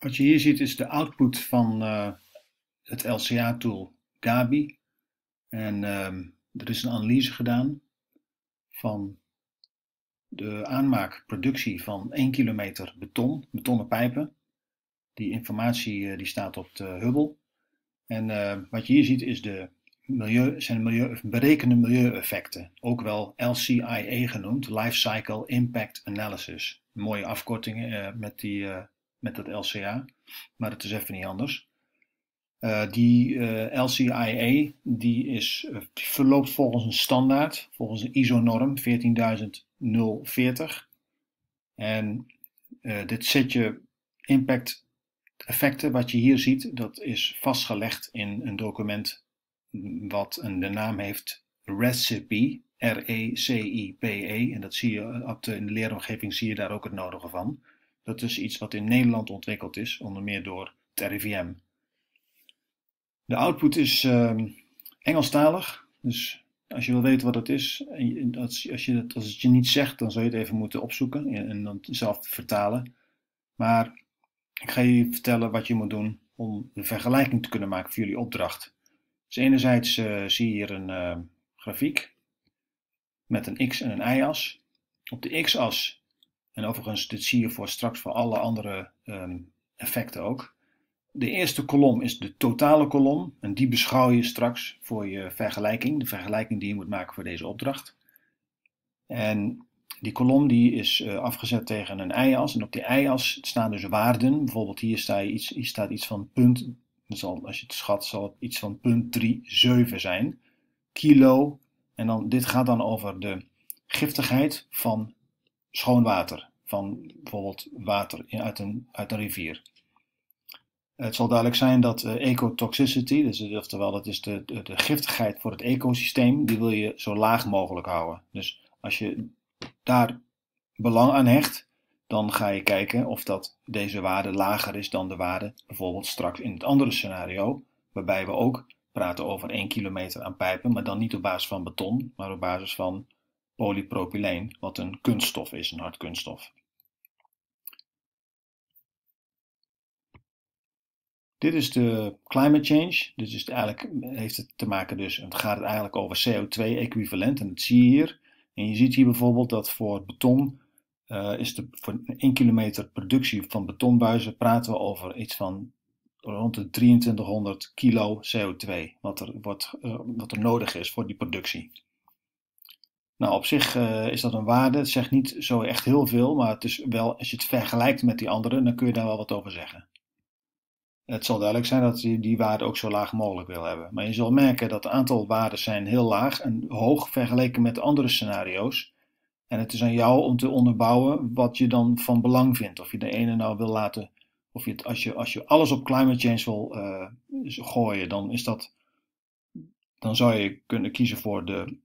Wat je hier ziet is de output van uh, het LCA-tool Gabi. En um, er is een analyse gedaan van de aanmaak, productie van 1 kilometer beton, betonnen pijpen. Die informatie uh, die staat op de Hubble. En uh, wat je hier ziet is de milieu, zijn milieu, berekende milieueffecten, ook wel LCIA genoemd, Life Cycle Impact Analysis. Mooie afkortingen met die met dat LCA, maar het is even niet anders. Uh, die eh, LCIA die is, uh, verloopt volgens een standaard, volgens een ISO-norm 14040. En dit setje impact effecten, wat je hier ziet, dat is vastgelegd in een document wat een, de naam heeft Recipe, R-E-C-I-P-E. -E, en dat zie je op in de leeromgeving zie je daar ook het nodige van. Dat is iets wat in Nederland ontwikkeld is, onder meer door het RIVM. De output is uh, Engelstalig, dus als je wil weten wat het is, als, als, je het, als het je niet zegt, dan zou je het even moeten opzoeken en, dan zelf vertalen. Maar ik ga je vertellen wat je moet doen om de vergelijking te kunnen maken voor jullie opdracht. Dus enerzijds uh, zie je hier een uh, grafiek met een x- en een y-as. Op de x-as en overigens, dit zie je voor straks voor alle andere um, effecten ook. De eerste kolom is de totale kolom en die beschouw je straks voor je vergelijking, de vergelijking die je moet maken voor deze opdracht. En die kolom die is uh, afgezet tegen een y-as en op die y-as staan dus waarden. Bijvoorbeeld hier, sta je iets, hier staat iets van punt, als je het schat zal het iets van punt 37 zijn, kilo. En dan, dit gaat dan over de giftigheid van schoon water van bijvoorbeeld water uit een, uit een rivier. Het zal duidelijk zijn dat uh, ecotoxicity, dus, oftewel dat is de, de, de, giftigheid voor het ecosysteem, die wil je zo laag mogelijk houden. Dus als je daar belang aan hecht, dan ga je kijken of dat deze waarde lager is dan de waarde bijvoorbeeld straks in het andere scenario, waarbij we ook praten over 1 kilometer aan pijpen, maar dan niet op basis van beton, maar op basis van polypropyleen, wat een kunststof is, een hard kunststof. Dit is de climate change. Dit is eigenlijk, heeft het te maken dus, het gaat eigenlijk over CO2-equivalent en dat zie je hier. En je ziet hier bijvoorbeeld dat voor beton uh, is de, voor 1 kilometer productie van betonbuizen praten we over iets van rond de 2300 kilo CO2, wat er, uh, wat er nodig is voor die productie. Nou, op zich uh, is dat een waarde. Het zegt niet zo echt heel veel, maar het is wel, als je het vergelijkt met die andere, dan kun je daar wel wat over zeggen. Het zal duidelijk zijn dat je die waarde ook zo laag mogelijk wil hebben. Maar je zal merken dat het aantal waarden zijn heel laag en hoog vergeleken met andere scenario's. En het is aan jou om te onderbouwen wat je dan van belang vindt. Of je de ene nou wil laten, of je het, als, je, als je alles op climate change wil uh, gooien, dan is dat. Dan zou je kunnen kiezen voor de,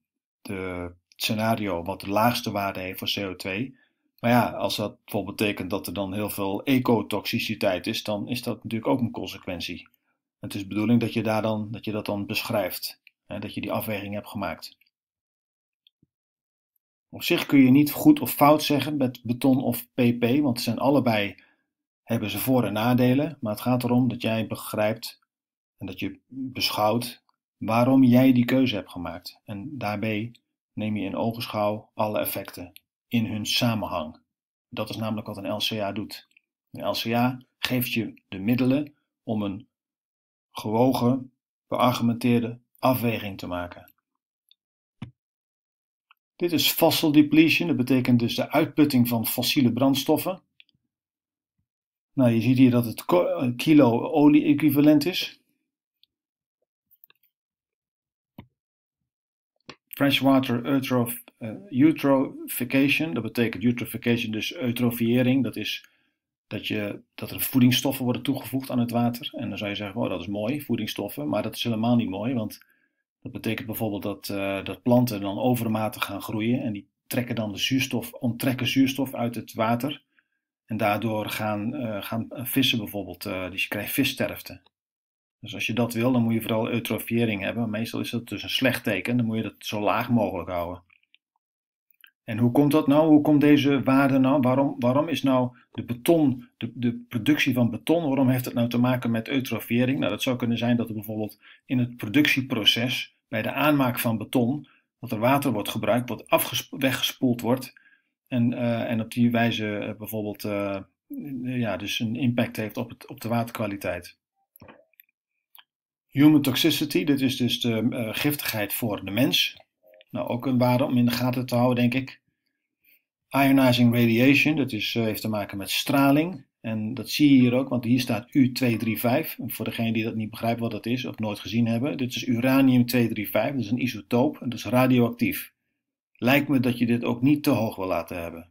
de scenario wat de laagste waarde heeft voor CO2. Maar ja, als dat bijvoorbeeld betekent dat er dan heel veel ecotoxiciteit is, dan is dat natuurlijk ook een consequentie. Het is de bedoeling dat je, daar dan, dat, je dat dan beschrijft, hè, dat je die afweging hebt gemaakt. Op zich kun je niet goed of fout zeggen met beton of pp, want ze zijn allebei hebben ze voor- en nadelen. Maar het gaat erom dat jij begrijpt en dat je beschouwt waarom jij die keuze hebt gemaakt. En daarbij neem je in ogenschouw alle effecten in hun samenhang. Dat is namelijk wat een LCA doet. Een LCA geeft je de middelen om een gewogen, beargumenteerde afweging te maken. Dit is fossil depletion, dat betekent dus de uitputting van fossiele brandstoffen. Nou, je ziet hier dat het kilo olie equivalent is. Freshwater eutroph uh, eutrophication, dat betekent eutrophication, dus eutrofiëring. Dat is dat, je, dat er voedingsstoffen worden toegevoegd aan het water. En dan zou je zeggen, oh, dat is mooi, voedingsstoffen. Maar dat is helemaal niet mooi, want dat betekent bijvoorbeeld dat, uh, dat planten dan overmatig gaan groeien. En die trekken dan de zuurstof, onttrekken zuurstof uit het water. En daardoor gaan, uh, gaan vissen bijvoorbeeld, dus je krijgt vissterfte. Dus als je dat wil, dan moet je vooral eutrofiëring hebben. Meestal is dat dus een slecht teken. Dan moet je dat zo laag mogelijk houden. En hoe komt dat nou? Hoe komt deze waarde nou? Waarom, waarom is nou de beton, de, de productie van beton, waarom heeft het nou te maken met eutrofiëring? Nou, dat zou kunnen zijn dat er bijvoorbeeld in het productieproces, bij de aanmaak van beton, dat er water wordt gebruikt, wat weggespoeld wordt. En, uh, en op die wijze uh, bijvoorbeeld uh, ja, dus een impact heeft op, het, op de waterkwaliteit. Human toxicity, dit is dus de giftigheid voor de mens. Nou, ook een waarde om in de gaten te houden, denk ik. Ionizing radiation, dat is, heeft te maken met straling. En dat zie je hier ook, want hier staat U235. En voor degene die dat niet begrijpt wat dat is of nooit gezien hebben, dit is uranium-235, dat is een isotoop en dat is radioactief. Lijkt me dat je dit ook niet te hoog wil laten hebben.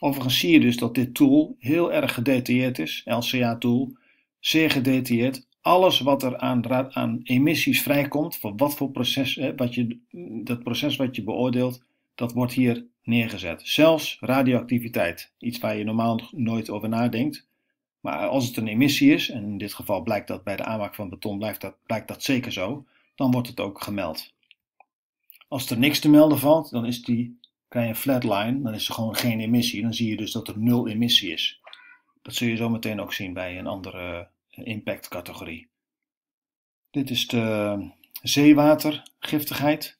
Overigens zie je dus dat dit tool heel erg gedetailleerd is, LCA-tool, zeer gedetailleerd. Alles wat er aan, aan emissies vrijkomt, voor wat voor proces, wat je, dat proces wat je beoordeelt, dat wordt hier neergezet. Zelfs radioactiviteit, iets waar je normaal nooit over nadenkt. Maar als het een emissie is, en in dit geval blijkt dat bij de aanmaak van beton blijkt dat, blijkt dat zeker zo, dan wordt het ook gemeld. Als er niks te melden valt, dan is die, krijg je een flatline, dan is er gewoon geen emissie. Dan zie je dus dat er nul emissie is. Dat zul je zo meteen ook zien bij een andere impactcategorie. Dit is de zeewatergiftigheid.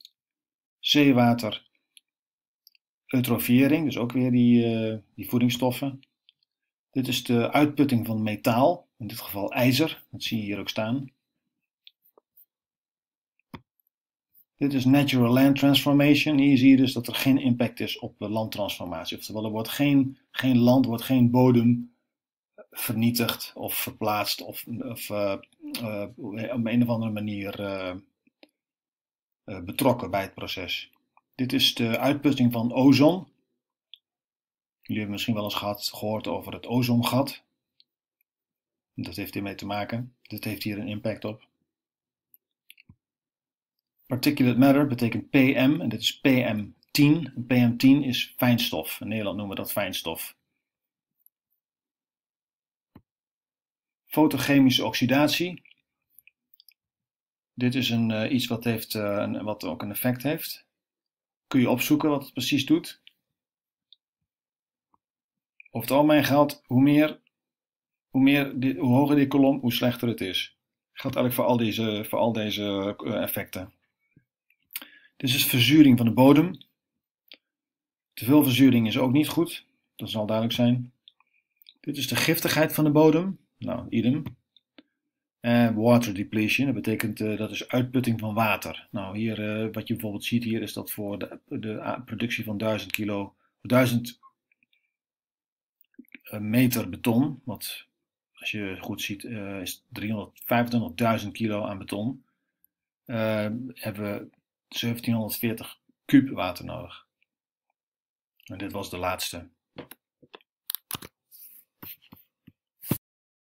Zeewater eutrofiëring, dus ook weer die, uh, die voedingsstoffen. Dit is de uitputting van metaal, in dit geval ijzer, dat zie je hier ook staan. Dit is natural land transformation. Hier zie je dus dat er geen impact is op landtransformatie. Oftewel, er wordt geen, geen land, wordt geen bodem vernietigd of verplaatst of, of uh, uh, op een of andere manier betrokken bij het proces. Dit is de uitputting van ozon. Jullie hebben misschien wel eens gehoord over het ozongat. Dat heeft hiermee te maken. Dit heeft hier een impact op. Particulate matter betekent PM en dit is PM10. PM10 is fijnstof. In Nederland noemen we dat fijnstof. Fotochemische oxidatie. Dit is een, uh, iets wat, heeft, een, wat ook een effect heeft kun je opzoeken wat het precies doet. Over het algemeen geldt, hoe, meer, hoe, meer, hoe hoger die kolom, hoe slechter het is. Geldt eigenlijk voor al deze, voor al deze eh, effecten. Dit is verzuring van de bodem. Te veel verzuring is ook niet goed. Dat zal duidelijk zijn. Dit is de giftigheid van de bodem. Nou, idem. Uh, water depletion, dat betekent uh, dat is uitputting van water. Nou, hier, uh, wat je bijvoorbeeld ziet hier, is dat voor de, de productie van 1000 kilo, 1000 meter beton, wat als je goed ziet, is 325.000 kilo aan beton, hebben we 1740 kub water nodig. En dit was de laatste